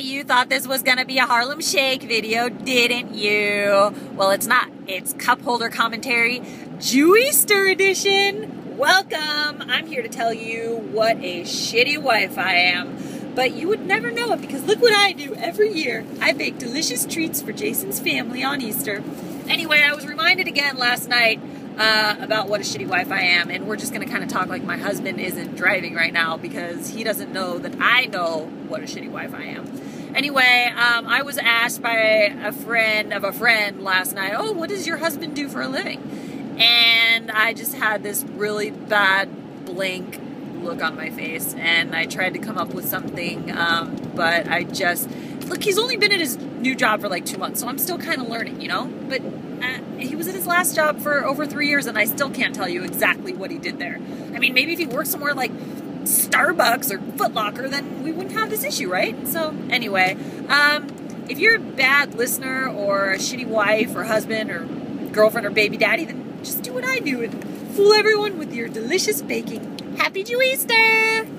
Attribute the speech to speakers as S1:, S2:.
S1: you thought this was going to be a Harlem Shake video, didn't you? Well, it's not. It's cup holder commentary, Jew-Easter edition. Welcome. I'm here to tell you what a shitty wife I am. But you would never know it because look what I do every year. I bake delicious treats for Jason's family on Easter. Anyway, I was reminded again last night uh, about what a shitty wife I am, and we're just gonna kind of talk like my husband isn't driving right now because he doesn't know that I know what a shitty wife I am. Anyway, um, I was asked by a friend of a friend last night, "Oh, what does your husband do for a living?" And I just had this really bad blank look on my face, and I tried to come up with something, um, but I just look. He's only been at his new job for like two months, so I'm still kind of learning, you know. But he was at his last job for over three years, and I still can't tell you exactly what he did there. I mean, maybe if he worked somewhere like Starbucks or Footlocker, then we wouldn't have this issue, right? So anyway, um, if you're a bad listener or a shitty wife or husband or girlfriend or baby daddy, then just do what I do and fool everyone with your delicious baking. Happy Jew Easter!